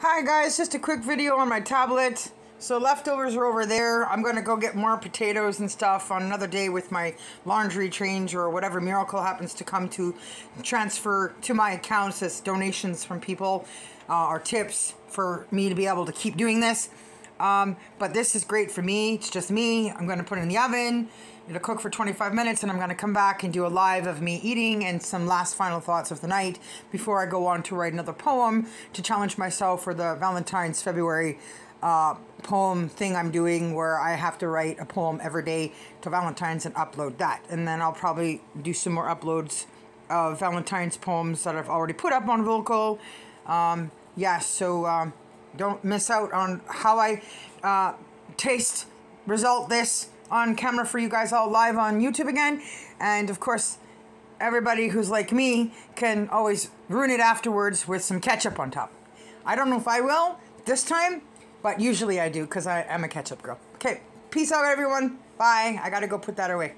Hi guys, just a quick video on my tablet. So leftovers are over there. I'm going to go get more potatoes and stuff on another day with my laundry change or whatever miracle happens to come to transfer to my accounts as donations from people uh, or tips for me to be able to keep doing this. Um, but this is great for me. It's just me. I'm going to put it in the oven. It'll cook for 25 minutes and I'm going to come back and do a live of me eating and some last final thoughts of the night before I go on to write another poem to challenge myself for the Valentine's February uh, poem thing I'm doing where I have to write a poem every day to Valentine's and upload that. And then I'll probably do some more uploads of Valentine's poems that I've already put up on Vocal. Um, yes, yeah, so um, don't miss out on how I uh, taste, result this on camera for you guys all live on YouTube again. And of course, everybody who's like me can always ruin it afterwards with some ketchup on top. I don't know if I will this time, but usually I do because I am a ketchup girl. Okay, peace out, everyone. Bye. I gotta go put that away.